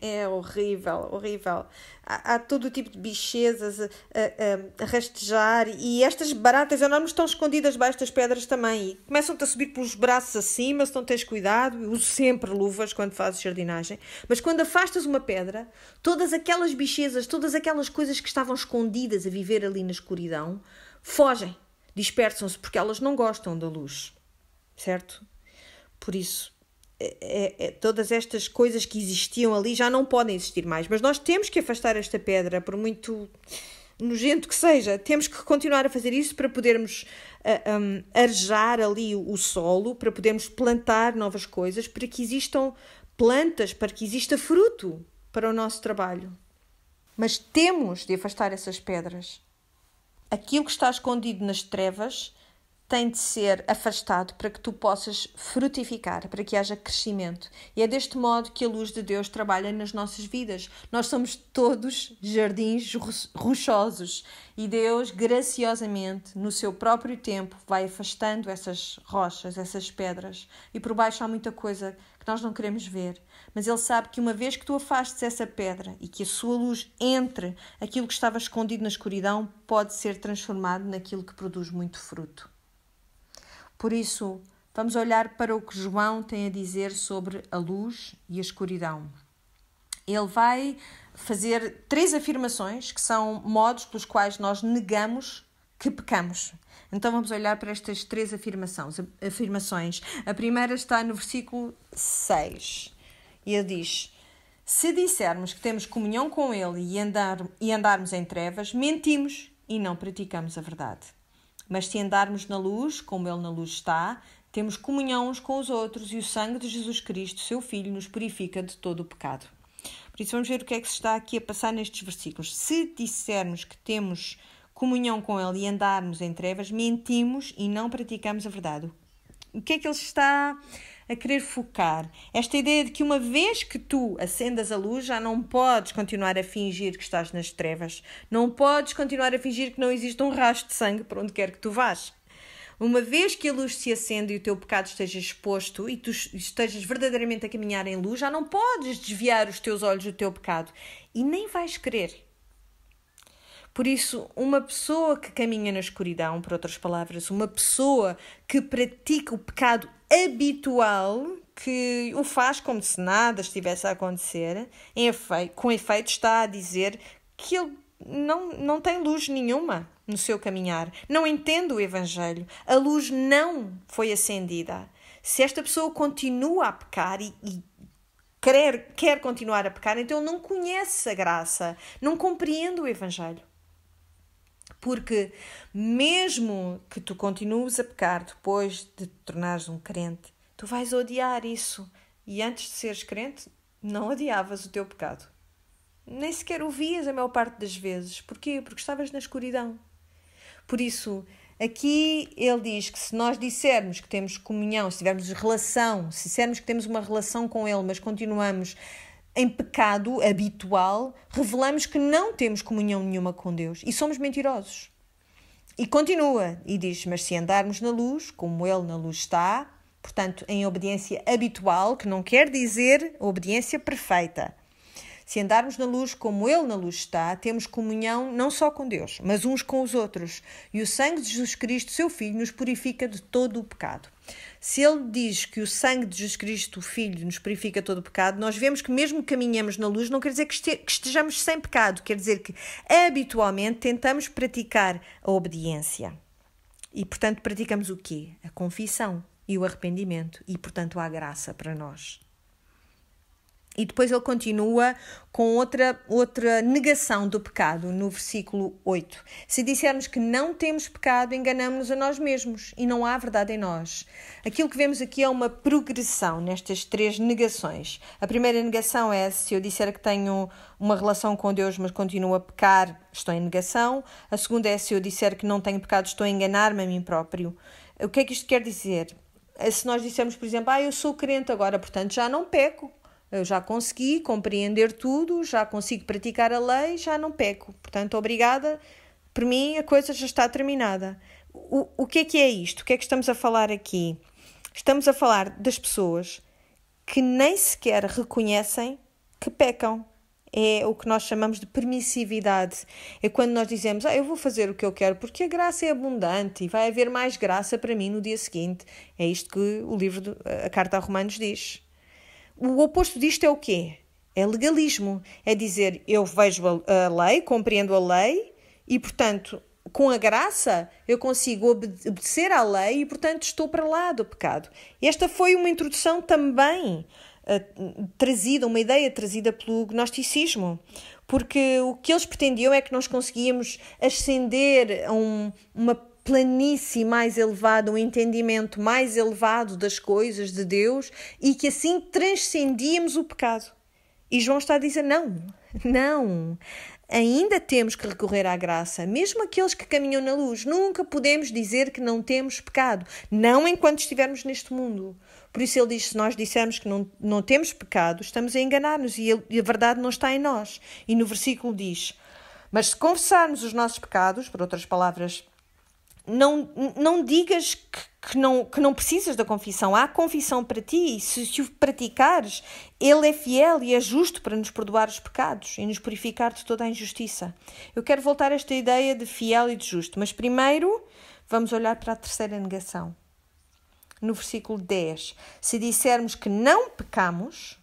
S1: é horrível, horrível. Há, há todo tipo de bichezas a, a, a, rastejar e estas baratas enormes estão escondidas debaixo das pedras também começam-te a subir pelos braços acima se não tens cuidado. Eu uso sempre luvas quando fazes jardinagem, mas quando afastas uma pedra, todas aquelas bichezas, todas aquelas coisas que estavam escondidas a viver ali na escuridão, fogem, dispersam-se porque elas não gostam da luz, certo? Por isso, é, é, todas estas coisas que existiam ali já não podem existir mais. Mas nós temos que afastar esta pedra, por muito nojento que seja, temos que continuar a fazer isso para podermos uh, um, arejar ali o, o solo, para podermos plantar novas coisas, para que existam plantas, para que exista fruto para o nosso trabalho. Mas temos de afastar essas pedras. Aquilo que está escondido nas trevas tem de ser afastado para que tu possas frutificar, para que haja crescimento. E é deste modo que a luz de Deus trabalha nas nossas vidas. Nós somos todos jardins rochosos e Deus, graciosamente, no seu próprio tempo, vai afastando essas rochas, essas pedras. E por baixo há muita coisa que nós não queremos ver. Mas Ele sabe que uma vez que tu afastes essa pedra e que a sua luz entre, aquilo que estava escondido na escuridão pode ser transformado naquilo que produz muito fruto. Por isso, vamos olhar para o que João tem a dizer sobre a luz e a escuridão. Ele vai fazer três afirmações que são modos pelos quais nós negamos que pecamos. Então vamos olhar para estas três afirmações. A primeira está no versículo 6. E ele diz: Se dissermos que temos comunhão com Ele e, andar, e andarmos em trevas, mentimos e não praticamos a verdade. Mas se andarmos na luz, como Ele na luz está, temos comunhão uns com os outros e o sangue de Jesus Cristo, seu Filho, nos purifica de todo o pecado. Por isso, vamos ver o que é que se está aqui a passar nestes versículos. Se dissermos que temos comunhão com Ele e andarmos em trevas, mentimos e não praticamos a verdade. O que é que Ele está a querer focar. Esta ideia de que uma vez que tu acendas a luz, já não podes continuar a fingir que estás nas trevas. Não podes continuar a fingir que não existe um rastro de sangue por onde quer que tu vás. Uma vez que a luz se acende e o teu pecado esteja exposto e tu estejas verdadeiramente a caminhar em luz, já não podes desviar os teus olhos do teu pecado e nem vais querer. Por isso, uma pessoa que caminha na escuridão, por outras palavras, uma pessoa que pratica o pecado habitual que o faz como se nada estivesse a acontecer, com efeito está a dizer que ele não, não tem luz nenhuma no seu caminhar, não entende o Evangelho, a luz não foi acendida. Se esta pessoa continua a pecar e, e quer, quer continuar a pecar, então não conhece a graça, não compreende o Evangelho. Porque mesmo que tu continues a pecar depois de te tornares um crente, tu vais odiar isso. E antes de seres crente, não odiavas o teu pecado. Nem sequer o vias a maior parte das vezes. Porquê? Porque estavas na escuridão. Por isso, aqui ele diz que se nós dissermos que temos comunhão, se tivermos relação, se dissermos que temos uma relação com ele, mas continuamos em pecado habitual, revelamos que não temos comunhão nenhuma com Deus e somos mentirosos. E continua e diz: Mas se andarmos na luz, como Ele na luz está, portanto, em obediência habitual, que não quer dizer obediência perfeita, se andarmos na luz como Ele na luz está, temos comunhão não só com Deus, mas uns com os outros. E o sangue de Jesus Cristo, seu Filho, nos purifica de todo o pecado. Se ele diz que o sangue de Jesus Cristo, o Filho, nos purifica todo o pecado, nós vemos que mesmo que caminhamos na luz, não quer dizer que estejamos sem pecado, quer dizer que habitualmente tentamos praticar a obediência. E, portanto, praticamos o quê? A confissão e o arrependimento. E, portanto, há graça para nós. E depois ele continua com outra, outra negação do pecado no versículo 8. Se dissermos que não temos pecado, enganamos-nos a nós mesmos e não há verdade em nós. Aquilo que vemos aqui é uma progressão nestas três negações. A primeira negação é se eu disser que tenho uma relação com Deus, mas continuo a pecar, estou em negação. A segunda é se eu disser que não tenho pecado, estou a enganar-me a mim próprio. O que é que isto quer dizer? Se nós dissermos, por exemplo, ah, eu sou crente agora, portanto já não peco eu já consegui compreender tudo, já consigo praticar a lei, já não peco. Portanto, obrigada. Por mim, a coisa já está terminada. O, o que é que é isto? O que é que estamos a falar aqui? Estamos a falar das pessoas que nem sequer reconhecem que pecam. É o que nós chamamos de permissividade. É quando nós dizemos, ah, eu vou fazer o que eu quero porque a graça é abundante e vai haver mais graça para mim no dia seguinte. É isto que o livro, a Carta a Romanos diz o oposto disto é o quê? É legalismo. É dizer, eu vejo a, lei, compreendo a lei e, portanto, com a graça eu consigo obedecer à lei e, portanto, estou para lá do pecado. Esta foi uma introdução também uh, trazida, uma ideia trazida pelo gnosticismo, porque o que eles pretendiam é que nós conseguíamos ascender a um, uma planície mais elevada, um entendimento mais elevado das coisas de Deus e que assim transcendíamos o pecado. E João está a dizer: não, não. Ainda temos que recorrer à graça, mesmo aqueles que caminham na luz. Nunca podemos dizer que não temos pecado, não enquanto estivermos neste mundo. Por isso ele diz: se nós dissermos que não, não temos pecado, estamos a enganar-nos e a verdade não está em nós. E no versículo diz: Mas se confessarmos os nossos pecados, por outras palavras, não, não digas que, que, não, que não precisas da confissão. Há confissão para ti e se, se o praticares, Ele é fiel e é justo para nos perdoar os pecados e nos purificar de toda a injustiça. Eu quero voltar a esta ideia de fiel e de justo, mas primeiro vamos olhar para a terceira negação. No versículo 10, se dissermos que não pecamos,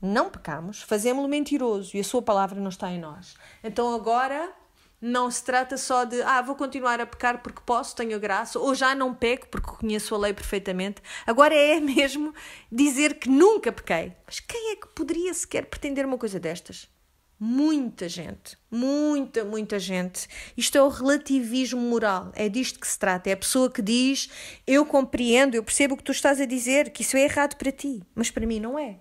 S1: não pecamos, fazemos-lo mentiroso e a sua palavra não está em nós. Então agora não se trata só de, ah, vou continuar a pecar porque posso, tenho graça, ou já não peco porque conheço a lei perfeitamente. Agora é mesmo dizer que nunca pequei. Mas quem é que poderia sequer pretender uma coisa destas? Muita gente, muita, muita gente. Isto é o relativismo moral, é disto que se trata. É a pessoa que diz: Eu compreendo, eu percebo o que tu estás a dizer, que isso é errado para ti, mas para mim não é.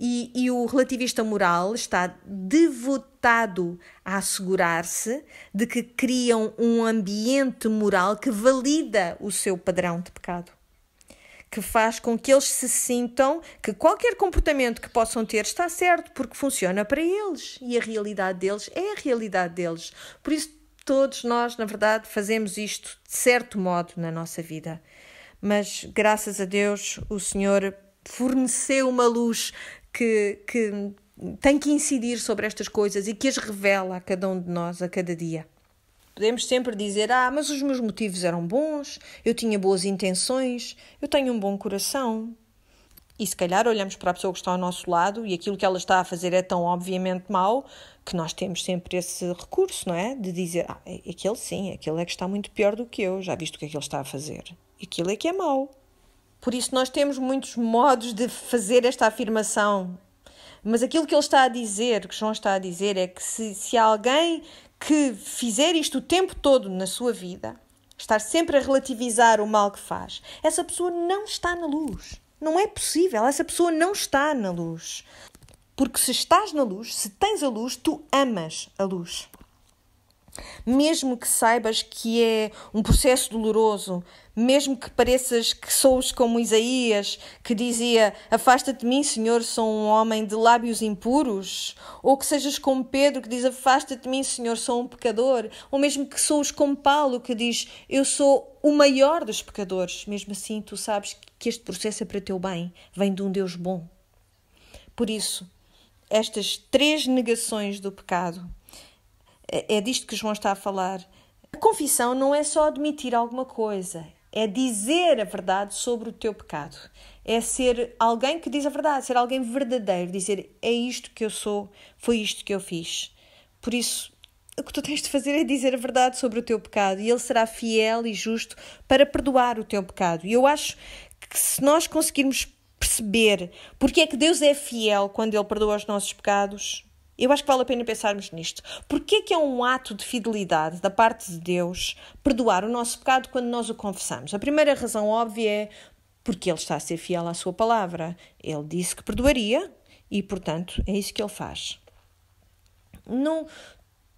S1: E, e, o relativista moral está devotado a assegurar-se de que criam um ambiente moral que valida o seu padrão de pecado. Que faz com que eles se sintam que qualquer comportamento que possam ter está certo, porque funciona para eles e a realidade deles é a realidade deles. Por isso, todos nós, na verdade, fazemos isto de certo modo na nossa vida. Mas, graças a Deus, o Senhor forneceu uma luz que, que tem que incidir sobre estas coisas e que as revela a cada um de nós a cada dia. Podemos sempre dizer: Ah, mas os meus motivos eram bons, eu tinha boas intenções, eu tenho um bom coração. E se calhar olhamos para a pessoa que está ao nosso lado e aquilo que ela está a fazer é tão obviamente mau que nós temos sempre esse recurso, não é? De dizer: Ah, é, aquele sim, aquele é que está muito pior do que eu, já visto o que é que ele está a fazer. Aquilo é que é mau. Por isso, nós temos muitos modos de fazer esta afirmação. Mas aquilo que ele está a dizer, que João está a dizer, é que se, se alguém que fizer isto o tempo todo na sua vida, estar sempre a relativizar o mal que faz, essa pessoa não está na luz. Não é possível, essa pessoa não está na luz. Porque se estás na luz, se tens a luz, tu amas a luz. Mesmo que saibas que é um processo doloroso, mesmo que pareças que sous como Isaías, que dizia: Afasta-te de mim, Senhor, sou um homem de lábios impuros, ou que sejas como Pedro, que diz: Afasta-te de mim, Senhor, sou um pecador, ou mesmo que sous como Paulo, que diz: Eu sou o maior dos pecadores, mesmo assim tu sabes que este processo é para teu bem, vem de um Deus bom. Por isso, estas três negações do pecado é, é disto que João está a falar. A confissão não é só admitir alguma coisa, é dizer a verdade sobre o teu pecado. É ser alguém que diz a verdade, ser alguém verdadeiro, dizer é isto que eu sou, foi isto que eu fiz. Por isso, o que tu tens de fazer é dizer a verdade sobre o teu pecado e ele será fiel e justo para perdoar o teu pecado. E eu acho que se nós conseguirmos perceber porque é que Deus é fiel quando ele perdoa os nossos pecados, eu acho que vale a pena pensarmos nisto. Porquê é que é um ato de fidelidade da parte de Deus perdoar o nosso pecado quando nós o confessamos? A primeira razão óbvia é porque Ele está a ser fiel à sua palavra. Ele disse que perdoaria e, portanto, é isso que Ele faz. Não,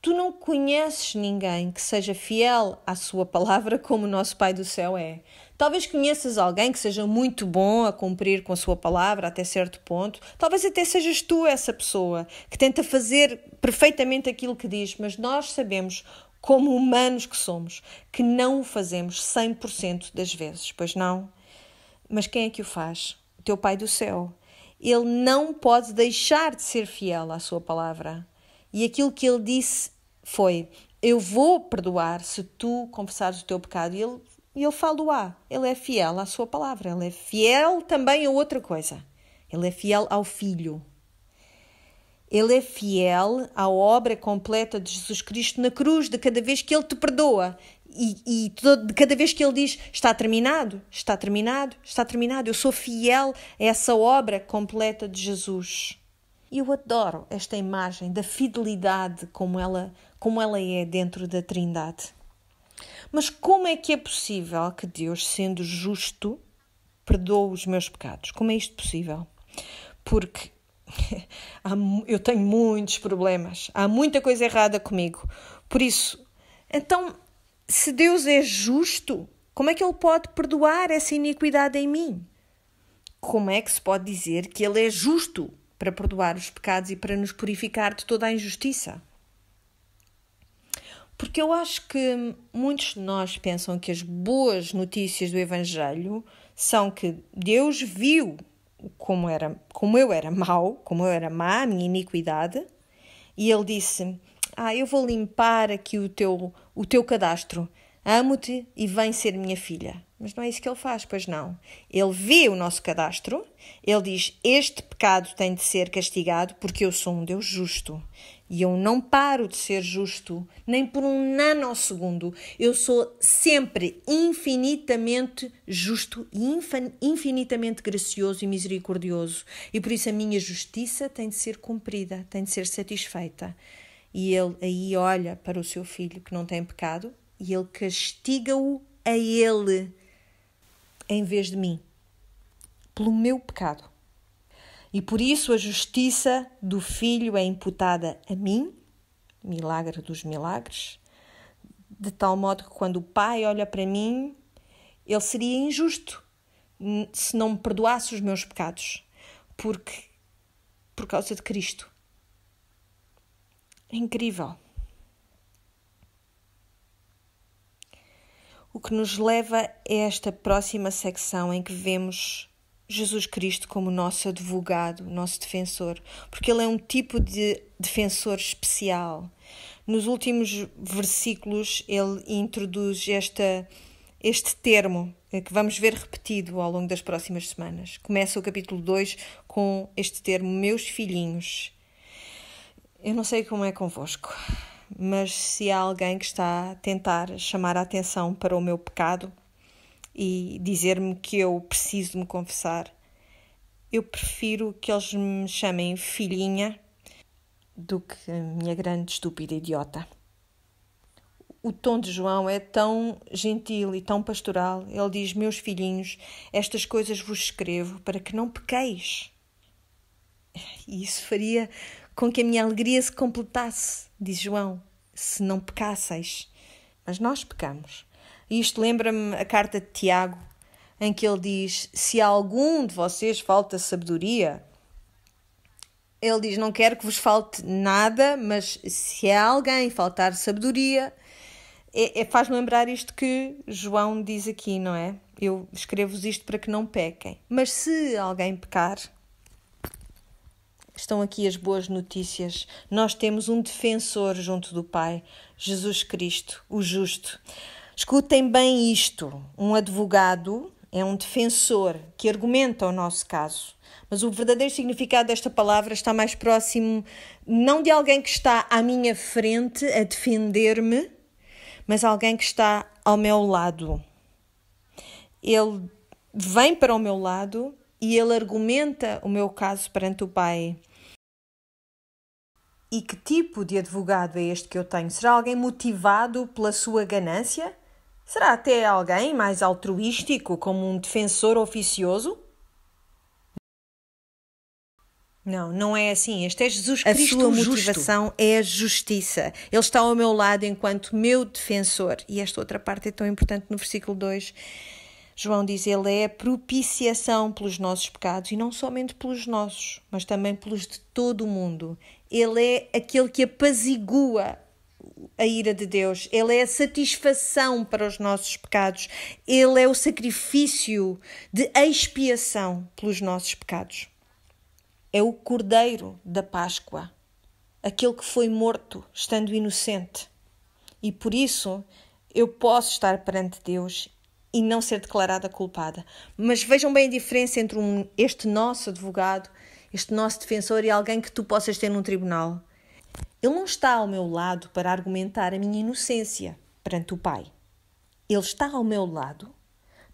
S1: tu não conheces ninguém que seja fiel à sua palavra como o nosso Pai do Céu é. Talvez conheças alguém que seja muito bom a cumprir com a sua palavra até certo ponto. Talvez até sejas tu essa pessoa que tenta fazer perfeitamente aquilo que diz, mas nós sabemos, como humanos que somos, que não o fazemos 100% das vezes, pois não? Mas quem é que o faz? O teu Pai do céu. Ele não pode deixar de ser fiel à sua palavra. E aquilo que ele disse foi: Eu vou perdoar se tu confessares o teu pecado. E ele e ele fala-o-á. Ele é fiel à sua palavra. Ele é fiel também a outra coisa. Ele é fiel ao Filho. Ele é fiel à obra completa de Jesus Cristo na cruz, de cada vez que Ele te perdoa. E, e de cada vez que Ele diz: Está terminado, está terminado, está terminado. Eu sou fiel a essa obra completa de Jesus. E eu adoro esta imagem da fidelidade como ela, como ela é dentro da Trindade. Mas como é que é possível que Deus, sendo justo, perdoe os meus pecados? Como é isto possível? Porque eu tenho muitos problemas, há muita coisa errada comigo. Por isso, então, se Deus é justo, como é que Ele pode perdoar essa iniquidade em mim? Como é que se pode dizer que Ele é justo para perdoar os pecados e para nos purificar de toda a injustiça? Porque eu acho que muitos de nós pensam que as boas notícias do Evangelho são que Deus viu como, era, como eu era mau, como eu era má, a minha iniquidade, e Ele disse: Ah, eu vou limpar aqui o teu, o teu cadastro, amo-te e vem ser minha filha. Mas não é isso que ele faz, pois não. Ele vê o nosso cadastro, ele diz: Este pecado tem de ser castigado porque eu sou um Deus justo. E eu não paro de ser justo, nem por um nanosegundo. Eu sou sempre infinitamente justo e infinitamente gracioso e misericordioso. E por isso a minha justiça tem de ser cumprida, tem de ser satisfeita. E ele aí olha para o seu filho que não tem pecado e ele castiga-o a ele em vez de mim, pelo meu pecado. E por isso a justiça do filho é imputada a mim, milagre dos milagres, de tal modo que quando o pai olha para mim, ele seria injusto se não me perdoasse os meus pecados, porque por causa de Cristo. É incrível. O que nos leva a esta próxima secção em que vemos Jesus Cristo como nosso advogado, nosso defensor, porque ele é um tipo de defensor especial. Nos últimos versículos, ele introduz esta, este termo que vamos ver repetido ao longo das próximas semanas. Começa o capítulo 2 com este termo, meus filhinhos. Eu não sei como é convosco, mas se há alguém que está a tentar chamar a atenção para o meu pecado e dizer-me que eu preciso me confessar, eu prefiro que eles me chamem filhinha do que minha grande estúpida idiota. O tom de João é tão gentil e tão pastoral. Ele diz: Meus filhinhos, estas coisas vos escrevo para que não pequeis. E isso faria com que a minha alegria se completasse, diz João se não pecasseis. Mas nós pecamos. E isto lembra-me a carta de Tiago, em que ele diz: Se a algum de vocês falta sabedoria, ele diz: Não quero que vos falte nada, mas se a alguém faltar sabedoria, é, é faz-me lembrar isto que João diz aqui, não é? Eu escrevo-vos isto para que não pequem. Mas se alguém pecar, estão aqui as boas notícias. Nós temos um defensor junto do Pai, Jesus Cristo, o justo. Escutem bem isto: um advogado é um defensor que argumenta o nosso caso. Mas o verdadeiro significado desta palavra está mais próximo não de alguém que está à minha frente a defender-me, mas alguém que está ao meu lado. Ele vem para o meu lado e ele argumenta o meu caso perante o Pai. E que tipo de advogado é este que eu tenho? Será alguém motivado pela sua ganância? Será até alguém mais altruístico, como um defensor oficioso? Não, não é assim. Este é Jesus Cristo. A sua motivação justo. é a justiça. Ele está ao meu lado enquanto meu defensor. E esta outra parte é tão importante no versículo 2. João diz: Ele é a propiciação pelos nossos pecados e não somente pelos nossos, mas também pelos de todo o mundo. Ele é aquele que apazigua a ira de Deus, Ele é a satisfação para os nossos pecados, Ele é o sacrifício de expiação pelos nossos pecados. É o Cordeiro da Páscoa, aquele que foi morto estando inocente. E por isso eu posso estar perante Deus e não ser declarada culpada. Mas vejam bem a diferença entre um, este nosso advogado, este nosso defensor e alguém que tu possas ter num tribunal. Ele não está ao meu lado para argumentar a minha inocência perante o Pai. Ele está ao meu lado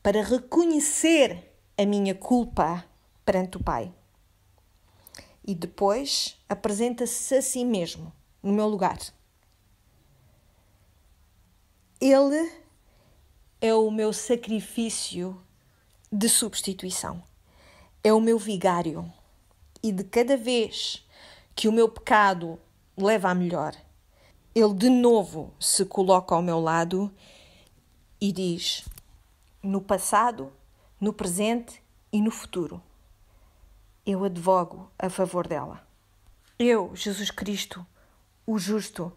S1: para reconhecer a minha culpa perante o Pai. E depois apresenta-se a si mesmo, no meu lugar. Ele é o meu sacrifício de substituição. É o meu vigário. E de cada vez que o meu pecado leva a melhor, ele de novo se coloca ao meu lado e diz: no passado, no presente e no futuro, eu advogo a favor dela. Eu, Jesus Cristo, o justo,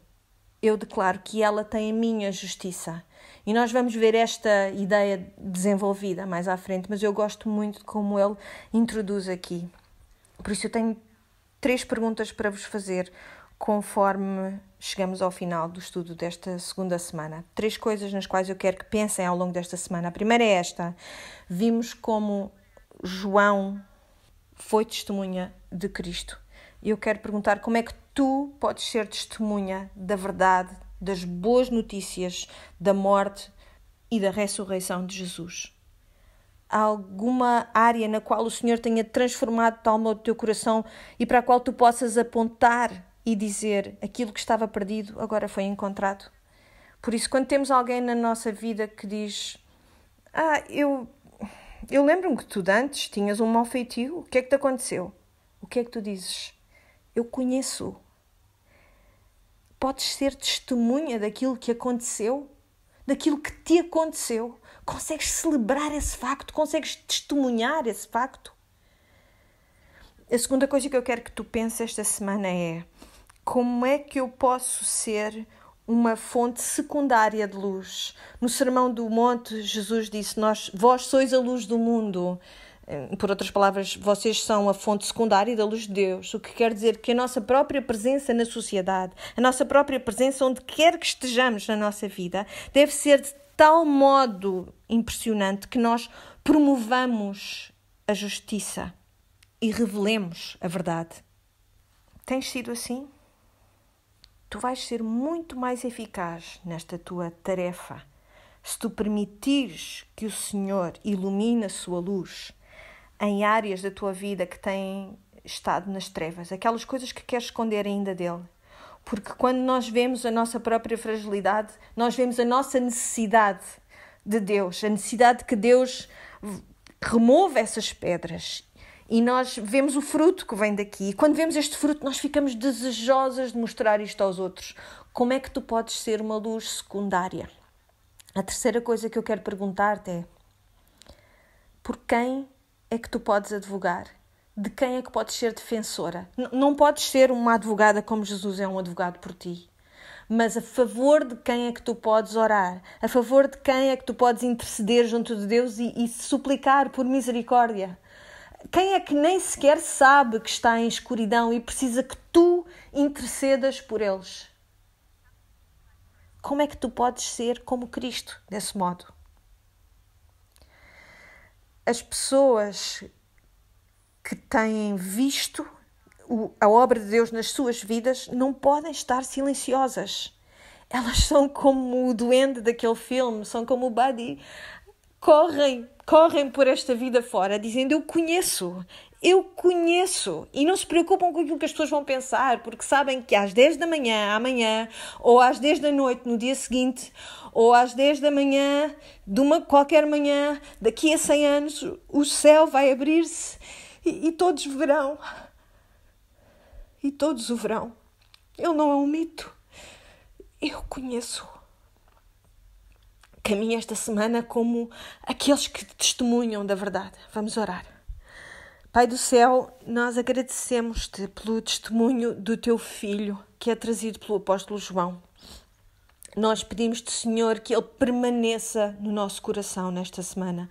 S1: eu declaro que ela tem a minha justiça e nós vamos ver esta ideia desenvolvida mais à frente, mas eu gosto muito de como ele introduz aqui. Por isso eu tenho três perguntas para vos fazer conforme chegamos ao final do estudo desta segunda semana. Três coisas nas quais eu quero que pensem ao longo desta semana. A primeira é esta: vimos como João foi testemunha de Cristo. E eu quero perguntar como é que tu podes ser testemunha da verdade, das boas notícias da morte e da ressurreição de Jesus? Há alguma área na qual o Senhor tenha transformado tal modo o teu coração e para a qual tu possas apontar e dizer aquilo que estava perdido agora foi encontrado? Por isso, quando temos alguém na nossa vida que diz: Ah, eu, eu lembro-me que tu antes tinhas um mau feitio, o que é que te aconteceu? o que é que tu dizes? Eu conheço. Podes ser testemunha daquilo que aconteceu, daquilo que te aconteceu. Consegues celebrar esse facto, consegues testemunhar esse facto. A segunda coisa que eu quero que tu penses esta semana é como é que eu posso ser uma fonte secundária de luz. No Sermão do Monte, Jesus disse: Nós, vós sois a luz do mundo. Eh, por outras palavras, vocês são a fonte secundária da luz de Deus, o que quer dizer que a nossa própria presença na sociedade, a nossa própria presença onde quer que estejamos na nossa vida, deve ser de tal modo impressionante que nós promovamos a justiça e revelemos a verdade. Tens sido assim? Tu vais ser muito mais eficaz nesta tua tarefa se tu permitires que o Senhor ilumine a sua luz em áreas da tua vida que têm estado nas trevas, aquelas coisas que queres esconder ainda dele. Porque quando nós vemos a nossa própria fragilidade, nós vemos a nossa necessidade de Deus, a necessidade que Deus remova essas pedras e nós vemos o fruto que vem daqui. E quando vemos este fruto, nós ficamos desejosas de mostrar isto aos outros. Como é que tu podes ser uma luz secundária? A terceira coisa que eu quero perguntar-te é: por quem é que tu podes advogar? De quem é que podes ser defensora? N não podes ser uma advogada como Jesus é um advogado por ti. Mas a favor de quem é que tu podes orar? A favor de quem é que tu podes interceder junto de Deus e, e suplicar por misericórdia? Quem é que nem sequer sabe que está em escuridão e precisa que tu intercedas por eles? Como é que tu podes ser como Cristo desse modo? As pessoas que têm visto a obra de Deus nas suas vidas não podem estar silenciosas. Elas são como o duende daquele filme, são como o Buddy. Correm correm por esta vida fora dizendo eu conheço, eu conheço e não se preocupam com aquilo que as pessoas vão pensar, porque sabem que às 10 da manhã, amanhã, ou às 10 da noite, no dia seguinte, ou às 10 da manhã, de uma qualquer manhã, daqui a 100 anos, o céu vai abrir-se e, e todos verão. E todos o verão. Ele não é um mito. Eu conheço caminha esta semana como aqueles que testemunham da verdade. Vamos orar. Pai do céu, nós agradecemos-te pelo testemunho do teu filho que é trazido pelo apóstolo João. Nós pedimos-te, Senhor, que ele permaneça no nosso coração nesta semana.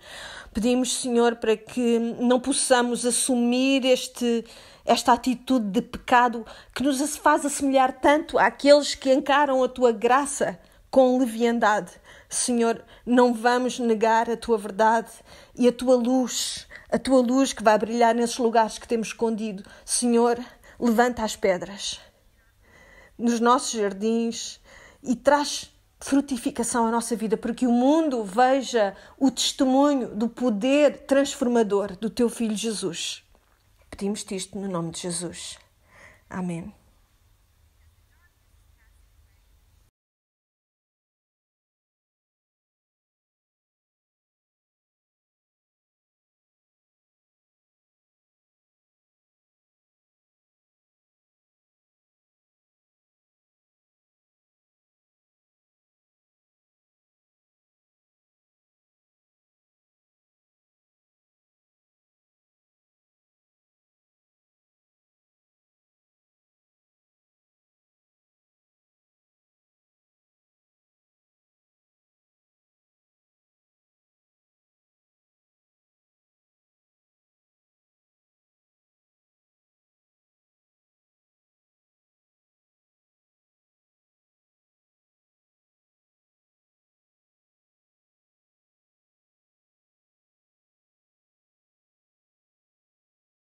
S1: Pedimos, Senhor, para que não possamos assumir este, esta atitude de pecado que nos faz assemelhar tanto àqueles que encaram a tua graça com leviandade. Senhor, não vamos negar a tua verdade e a tua luz, a tua luz que vai brilhar nesses lugares que temos escondido. Senhor, levanta as pedras nos nossos jardins e traz frutificação à nossa vida, para que o mundo veja o testemunho do poder transformador do teu filho Jesus. Pedimos-te isto no nome de Jesus. Amém.